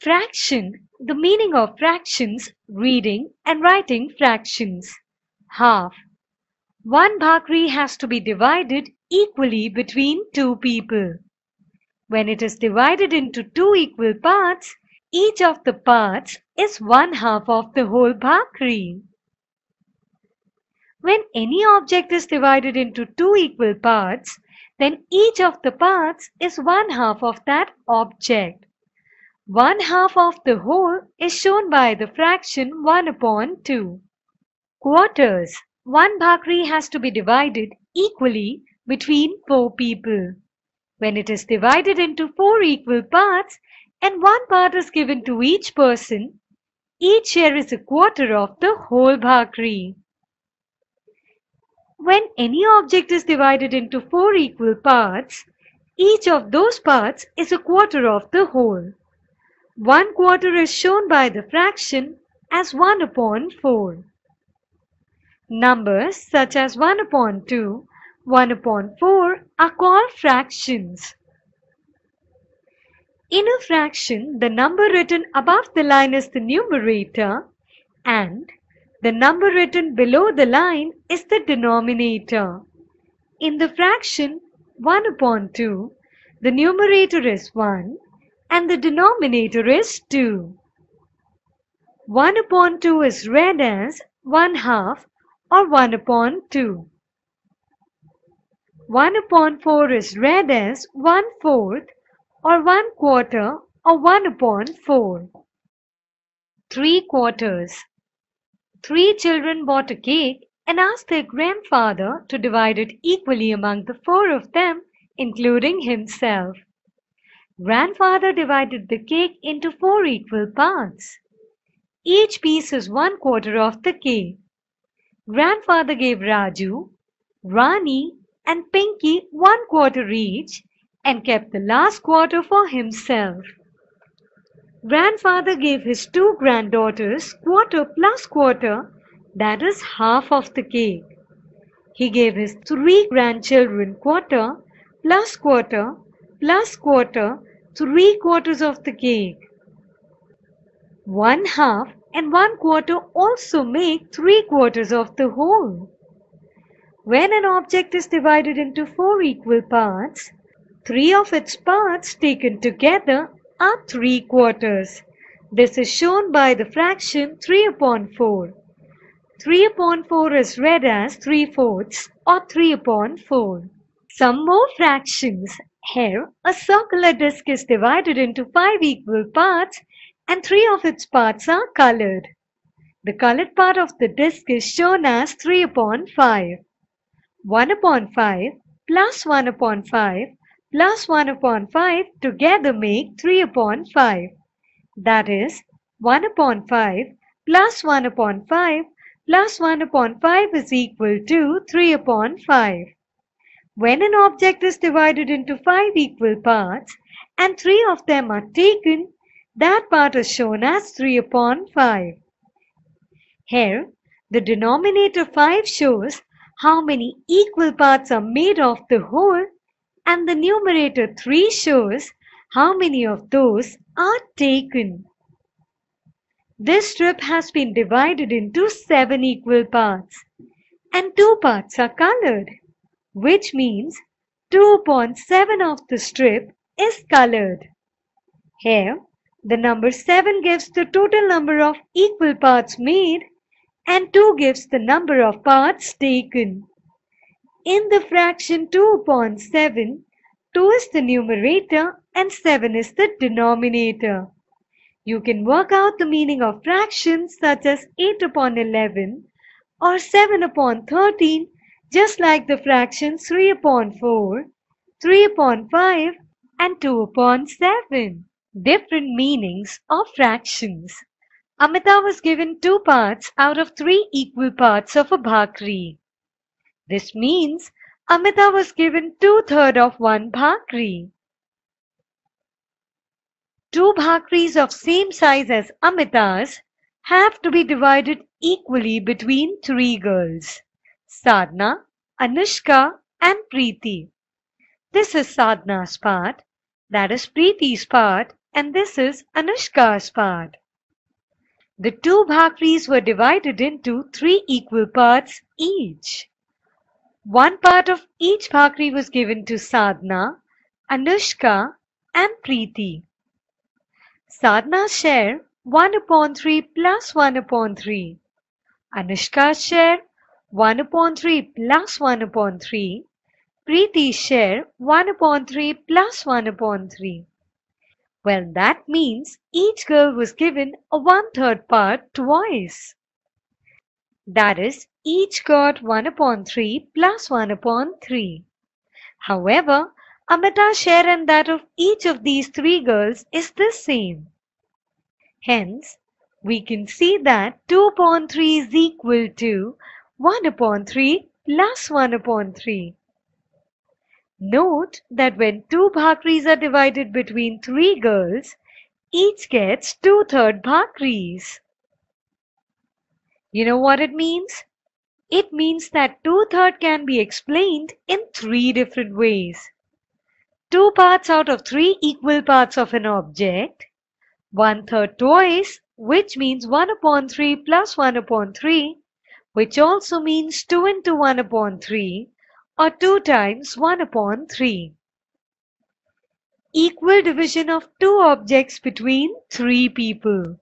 Fraction, the meaning of fractions, reading and writing fractions. Half. One bhakri has to be divided equally between two people. When it is divided into two equal parts, each of the parts is one half of the whole bhakri. When any object is divided into two equal parts, then each of the parts is one half of that object. One half of the whole is shown by the fraction 1 upon 2. Quarters. One bhakri has to be divided equally between four people. When it is divided into four equal parts and one part is given to each person, each share is a quarter of the whole bhakri. When any object is divided into four equal parts, each of those parts is a quarter of the whole. One quarter is shown by the fraction as 1 upon 4. Numbers such as 1 upon 2, 1 upon 4 are called fractions. In a fraction, the number written above the line is the numerator and the number written below the line is the denominator. In the fraction 1 upon 2, the numerator is 1 and the denominator is 2. 1 upon 2 is read as 1 half or 1 upon 2. 1 upon 4 is read as 1 fourth or 1 quarter or 1 upon 4. 3 quarters. Three children bought a cake and asked their grandfather to divide it equally among the four of them, including himself. Grandfather divided the cake into four equal parts. Each piece is one quarter of the cake. Grandfather gave Raju, Rani and Pinky one quarter each and kept the last quarter for himself. Grandfather gave his two granddaughters quarter plus quarter, that is half of the cake. He gave his three grandchildren quarter plus quarter plus quarter three quarters of the cake. One half and one quarter also make three quarters of the whole. When an object is divided into four equal parts, three of its parts taken together are three quarters. This is shown by the fraction 3 upon 4. 3 upon 4 is read as 3 fourths or 3 upon 4. Some more fractions here, a circular disc is divided into five equal parts and three of its parts are colored. The colored part of the disc is shown as 3 upon 5. 1 upon 5 plus 1 upon 5 plus 1 upon 5 together make 3 upon 5. That is, 1 upon 5 plus 1 upon 5 plus 1 upon 5 is equal to 3 upon 5. When an object is divided into five equal parts and three of them are taken, that part is shown as 3 upon 5. Here, the denominator 5 shows how many equal parts are made of the whole and the numerator 3 shows how many of those are taken. This strip has been divided into 7 equal parts and 2 parts are colored which means 2.7 of the strip is colored. Here, the number 7 gives the total number of equal parts made and 2 gives the number of parts taken. In the fraction 2.7, 2 is the numerator and 7 is the denominator. You can work out the meaning of fractions such as 8 upon 11 or 7 upon 13 just like the fractions 3 upon 4, 3 upon 5 and 2 upon 7. Different meanings of fractions. Amita was given two parts out of three equal parts of a bhakri. This means Amita was given two-thirds of one bhakri. Two bhakris of same size as Amita's have to be divided equally between three girls. Sadhana, Anushka and Preeti. This is Sadhana's part, that is Preeti's part and this is Anushka's part. The two bhakris were divided into three equal parts each. One part of each bhakri was given to Sadhana, Anushka and Preeti. Sadhana's share 1 upon 3 plus 1 upon 3. Anushka's share 1 upon 3 plus 1 upon 3. Preeti's share 1 upon 3 plus 1 upon 3. Well, that means each girl was given a one-third part twice. That is, each got 1 upon 3 plus 1 upon 3. However, Amita's share and that of each of these three girls is the same. Hence, we can see that 2 upon 3 is equal to 1 upon 3 plus 1 upon 3. Note that when two bhakris are divided between three girls, each gets two-third bhakris. You know what it means? It means that two-third can be explained in three different ways. Two parts out of three equal parts of an object, one-third twice, which means 1 upon 3 plus 1 upon 3, which also means 2 into 1 upon 3, or 2 times 1 upon 3. Equal division of two objects between three people.